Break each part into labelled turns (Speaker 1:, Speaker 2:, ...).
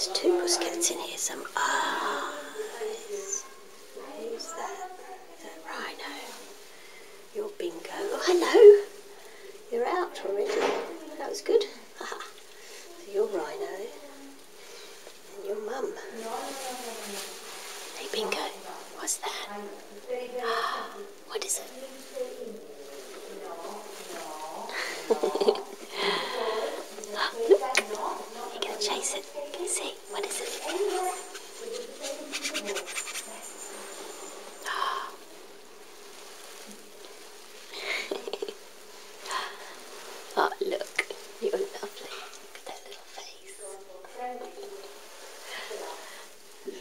Speaker 1: there's two pussycats in here. Some eyes. Who's that? That Rhino? You're bingo. Oh, hello. You're out already. That was good. so you're Rhino. And your mum. Hey, bingo. What's that? what is it? Look. You're going to chase it. Can see? What is it? oh, look. You're lovely. Look at that little face.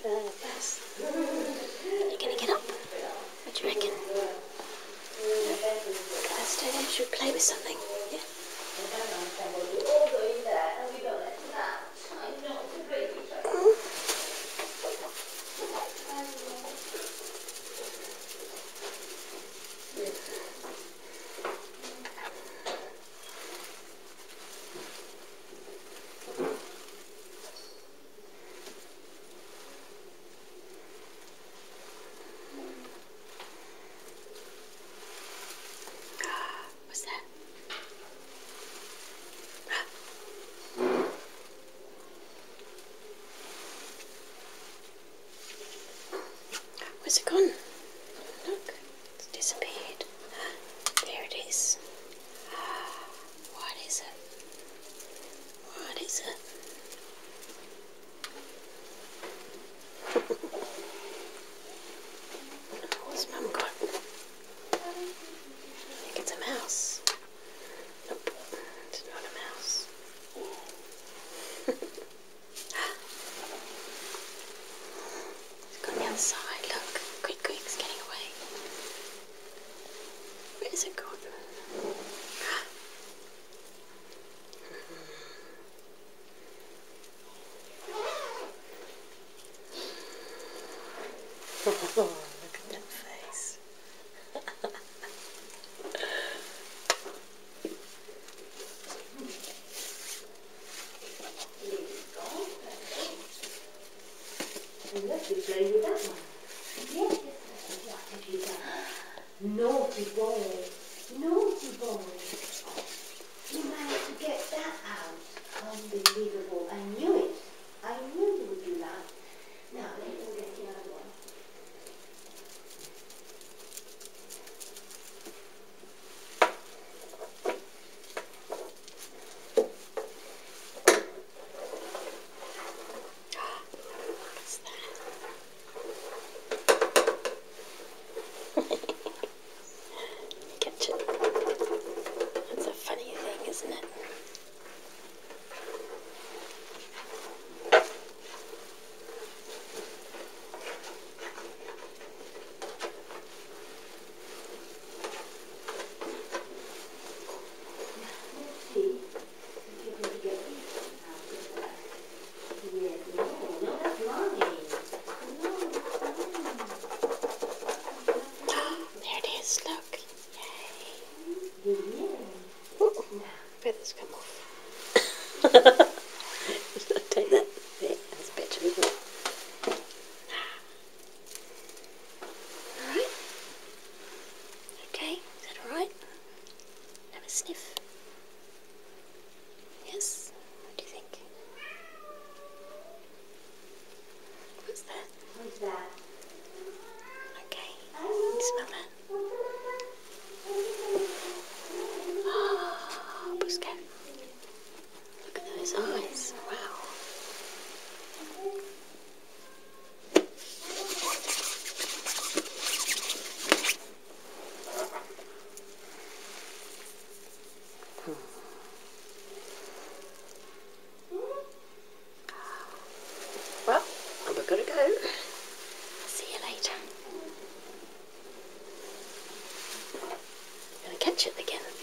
Speaker 1: Fabulous. You going to get up? What do you reckon? Can I stay there? Should play with something? Yeah. What's that? Where's it gone? Is it gone? Oh, look at that face.
Speaker 2: Look, you play with that one. Yes, yes, what have you done? Naughty boy, naughty boy. You managed to get that out. Unbelievable. I
Speaker 1: feathers come off. Gonna it again.